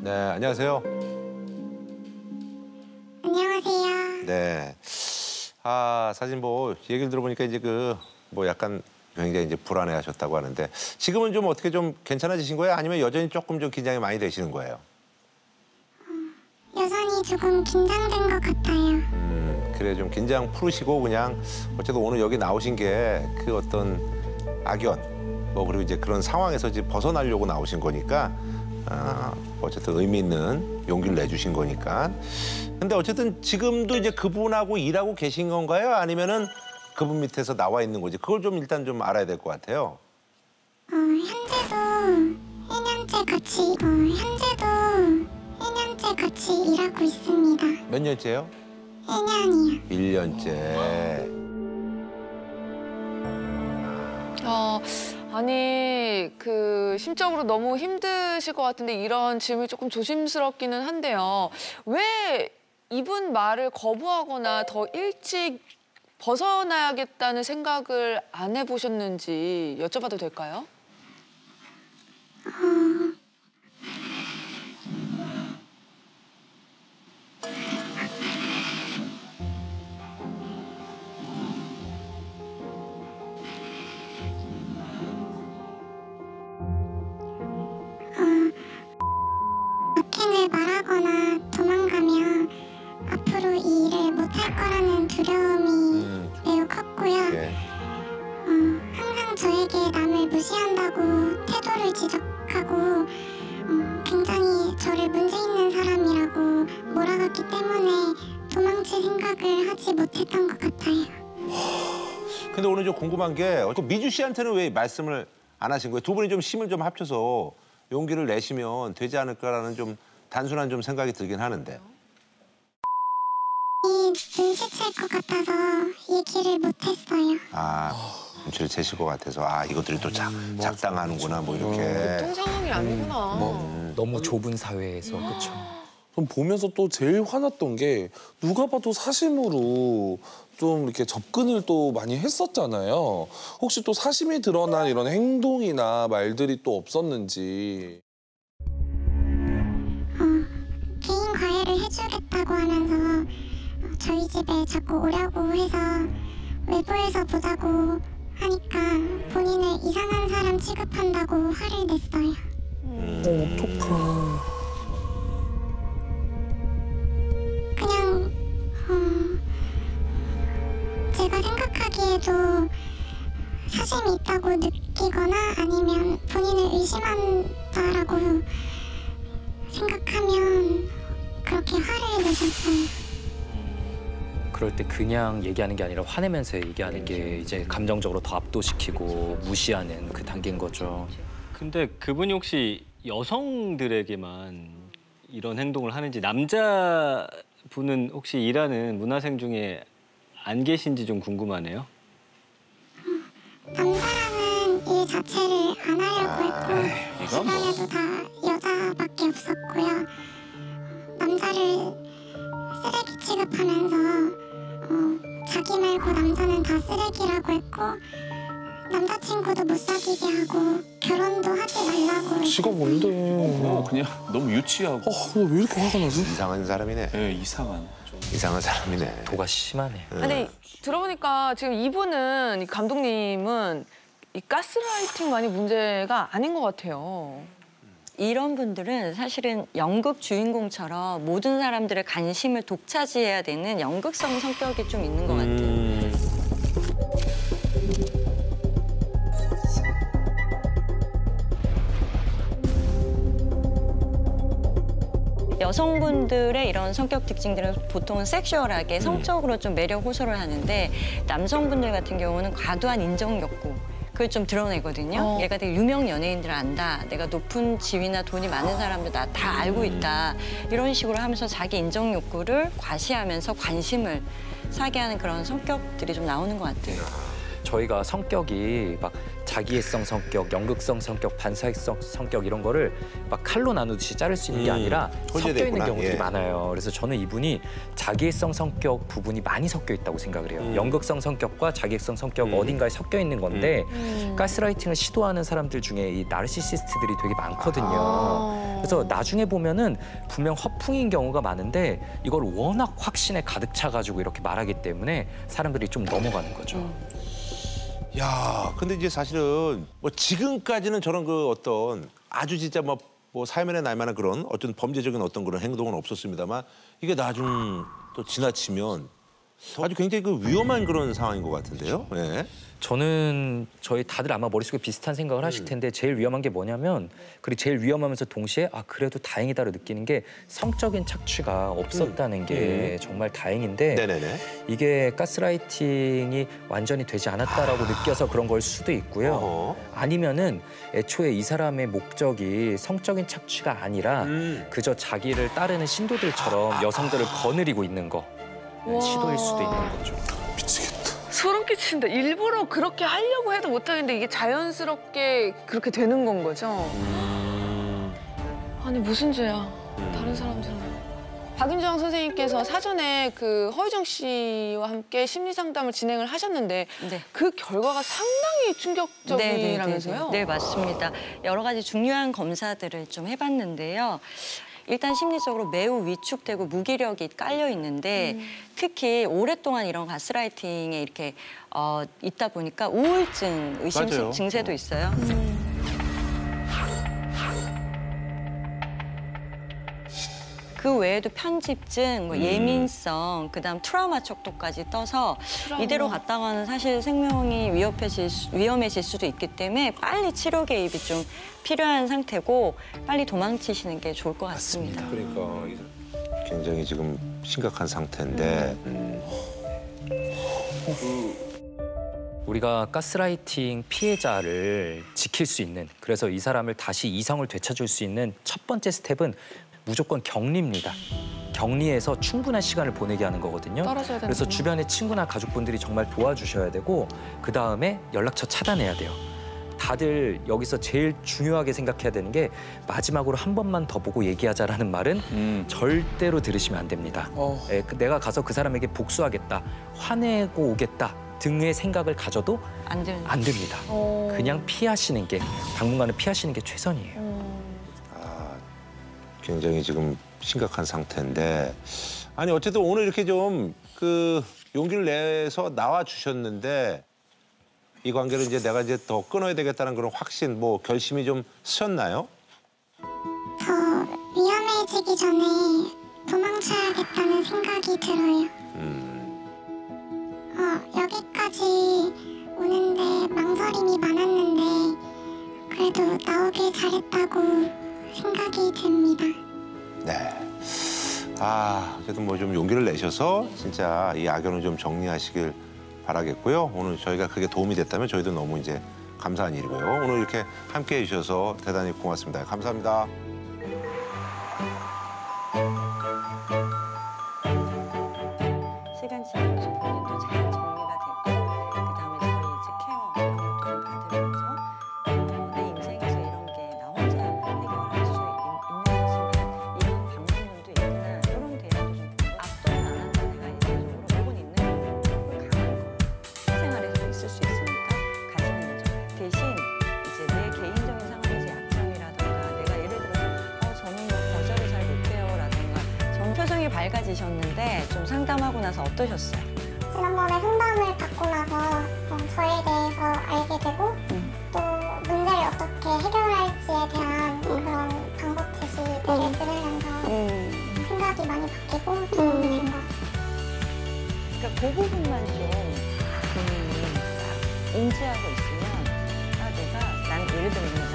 네, 안녕하세요. 안녕하세요. 네. 아, 사진 뭐 얘기를 들어보니까 이제 그 뭐 약간 굉장히 이제 불안해 하셨다고 하는데 지금은 좀 어떻게 좀 괜찮아지신 거예요? 아니면 여전히 조금 좀 긴장이 많이 되시는 거예요? 조금 긴장된 것 같아요. 음, 그래 좀 긴장 풀으시고 그냥 어쨌든 오늘 여기 나오신 게 그 어떤 악연 뭐 그리고 이제 그런 상황에서 이제 벗어나려고 나오신 거니까 아, 어쨌든 의미 있는 용기를 내주신 거니까. 근데 어쨌든 지금도 이제 그분하고 일하고 계신 건가요? 아니면은 그분 밑에서 나와 있는 거지? 그걸 좀 일단 좀 알아야 될 것 같아요. 어, 현재도 1년째 같이, 어, 현재도 1년째 같이 일하고 있습니다. 몇 년째요? 1년이요. 일년째 어, 아니 그 심적으로 너무 힘드실 것 같은데 이런 질문이 조금 조심스럽기는 한데요. 왜 이분 말을 거부하거나 더 일찍 벗어나야겠다는 생각을 안 해보셨는지 여쭤봐도 될까요? 악 하거나 도망가면 앞으로 이 일을 못할 거라는 두려움이 음, 매우 컸고요. 예. 어, 항상 저에게 남을 무시한다고 태도를 지적하고 어, 굉장히 저를 문제 있는 사람이라고 몰아갔기 때문에 도망칠 생각을 하지 못했던 것 같아요. 근데 오늘 좀 궁금한 게그 미주 씨한테는 왜 말씀을 안 하신 거예요? 두 분이 좀 힘을 좀 합쳐서 용기를 내시면 되지 않을까라는 좀 단순한 좀 생각이 들긴 하는데. 이 눈치챌 것 같아서 얘기를 못했어요. 아, 눈치를 채실 것 같아서 아 이것들이 또 작, 작당하는구나 뭐 이렇게. 보통 상황이 아니구나. 음. 너무 좁은 사회에서 그렇죠. 전 보면서 또 제일 화났던 게 누가 봐도 사심으로 좀 이렇게 접근을 또 많이 했었잖아요. 혹시 또 사심이 드러난 이런 행동이나 말들이 또 없었는지. 해주겠다고 하면서 어, 저희 집에 자꾸 오라고 해서 외부에서 보자고 하니까 본인을 이상한 사람 취급한다고 화를 냈어요. 음. 어떡해. 그냥 어, 제가 생각하기에도 사심이 있다고 느끼거나 아니면 본인을 의심한다라고 생각하면 그렇게 화를 내셨어요. 그럴 때 그냥 얘기하는 게 아니라 화내면서 얘기하는 게 이제 감정적으로 더 압도시키고 무시하는 그 단계인 거죠. 근데 그분이 혹시 여성들에게만 이런 행동을 하는지 남자분은 혹시 일하는 문화생 중에 안 계신지 좀 궁금하네요. 남자라는 일 자체를 안 하려고 했고 주변에도 다 여자밖에 없었고요. 남자를 쓰레기 취급하면서 어, 자기 말고 남자는 다 쓰레기라고 했고 남자친구도 못 사귀게 하고 결혼도 하지 말라고 했고 지가 뭔데. 어, 그냥 너무 유치하고 아, 왜 이렇게 화가 나지? 이상한 사람이네. 예, 이상한. 좀. 이상한 사람이네. 도가 심하네. 근데 들어보니까 지금 이분은 이 감독님은 이 가스라이팅만이 문제가 아닌 것 같아요. 이런 분들은 사실은 연극 주인공처럼 모든 사람들의 관심을 독차지해야 되는 연극성 성격이 좀 있는 것 같아요. 음. 여성분들의 이런 성격 특징들은 보통은 섹슈얼하게 성적으로 좀 매력 호소를 하는데 남성분들 같은 경우는 과도한 인정 욕구 그걸 좀 드러내거든요. 어. 얘가 되게 유명 연예인들을 안다. 내가 높은 지위나 돈이 많은 사람들 나 다 알고 있다. 이런 식으로 하면서 자기 인정 욕구를 과시하면서 관심을 사게 하는 그런 성격들이 좀 나오는 것 같아요. 저희가 성격이 막 자기애성 성격, 연극성 성격, 반사회성 성격 이런 거를 막 칼로 나누듯이 자를 수 있는 게 음, 아니라 섞여 혼재돼 있는 있구나. 경우들이 예. 많아요. 그래서 저는 이분이 자기애성 성격 부분이 많이 섞여 있다고 생각을 해요. 음. 연극성 성격과 자기애성 성격 음. 어딘가에 섞여 있는 건데 음. 가스라이팅을 시도하는 사람들 중에 이 나르시시스트들이 되게 많거든요. 아. 그래서 나중에 보면은 분명 허풍인 경우가 많은데 이걸 워낙 확신에 가득 차가지고 이렇게 말하기 때문에 사람들이 좀 넘어가는 거죠. 야, 근데 이제 사실은 뭐 지금까지는 저런 그 어떤 아주 진짜 뭐, 뭐 사회면에 날 만한 그런 어떤 범죄적인 어떤 그런 행동은 없었습니다만 이게 나중 또 지나치면 아주 굉장히 그 위험한 그런 상황인 것 같은데요. 예. 저는 저희 다들 아마 머릿속에 비슷한 생각을 음. 하실 텐데 제일 위험한 게 뭐냐면 그리고 제일 위험하면서 동시에 아 그래도 다행이다로 느끼는 게 성적인 착취가 없었다는 게 정말 다행인데 음. 네네네. 이게 가스라이팅이 완전히 되지 않았다라고 느껴서 그런 걸 수도 있고요. 어허. 아니면은 애초에 이 사람의 목적이 성적인 착취가 아니라 음. 그저 자기를 따르는 신도들처럼 여성들을 거느리고 있는 거 와. 시도일 수도 있는 거죠. 미치겠다. 소름 끼친다. 일부러 그렇게 하려고 해도 못하겠는데 이게 자연스럽게 그렇게 되는 건 거죠? 음. 아니 무슨 죄야? 다른 사람들은. 박윤정 선생님께서 사전에 그 허유정 씨와 함께 심리 상담을 진행을 하셨는데 네. 그 결과가 상당히 충격적이라면서요? 네, 맞습니다. 여러 가지 중요한 검사들을 좀 해봤는데요. 일단 심리적으로 매우 위축되고 무기력이 깔려 있는데 특히 오랫동안 이런 가스라이팅에 이렇게 어, 있다 보니까 우울증 의심 맞아요. 증세도 어. 있어요. 그 외에도 편집증, 뭐 음. 예민성, 그다음 트라우마 척도까지 떠서 트라우마. 이대로 갔다가는 사실 생명이 위협해질 수- 위험해질 수도 있기 때문에 빨리 치료 개입이 좀 필요한 상태고 빨리 도망치시는 게 좋을 것 같습니다. 그러니까 굉장히 지금 심각한 상태인데 음. 우리가 가스라이팅 피해자를 지킬 수 있는 그래서 이 사람을 다시 이성을 되찾을 수 있는 첫 번째 스텝은 무조건 격리입니다. 격리해서 충분한 시간을 보내게 하는 거거든요. 떨어져야 되는 그래서 주변의 친구나 가족분들이 정말 도와주셔야 되고 그 다음에 연락처 차단해야 돼요. 다들 여기서 제일 중요하게 생각해야 되는 게 마지막으로 한 번만 더 보고 얘기하자라는 말은 음. 절대로 들으시면 안 됩니다. 어. 예, 그 내가 가서 그 사람에게 복수하겠다, 화내고 오겠다 등의 생각을 가져도 안 안 됩니다. 어. 그냥 피하시는 게 당분간은 피하시는 게 최선이에요. 음. 아, 굉장히 지금 심각한 상태인데 아니 어쨌든 오늘 이렇게 좀 그 용기를 내서 나와 주셨는데 이 관계를 이제 내가 이제 더 끊어야 되겠다는 그런 확신 뭐 결심이 좀 쓰셨나요? 더 위험해지기 전에 도망쳐야겠다는 생각이 들어요. 음, 어, 여기까지 오는데 망설임이 많았는데 그래도 나오길 잘했다고 생각이 듭니다. 네. 아, 어쨌든 뭐좀 용기를 내셔서 진짜 이 악연을 좀 정리하시길 바라겠고요. 오늘 저희가 그게 도움이 됐다면 저희도 너무 이제 감사한 일이고요. 오늘 이렇게 함께 해주셔서 대단히 고맙습니다. 감사합니다. 밝아지셨는데 좀 상담하고 나서 어떠셨어요? 지난번에 상담을 받고 나서 좀 저에 대해서 알게 되고 음. 또 문제를 어떻게 해결할지에 대한 그런 방법 제시들을 들으면서 음. 생각이 많이 바뀌고 도움이 된것 같아요. 그러니까 그 부분만 좀 본인이 딱 인지하고 있으면 아 내가 난 예를 들면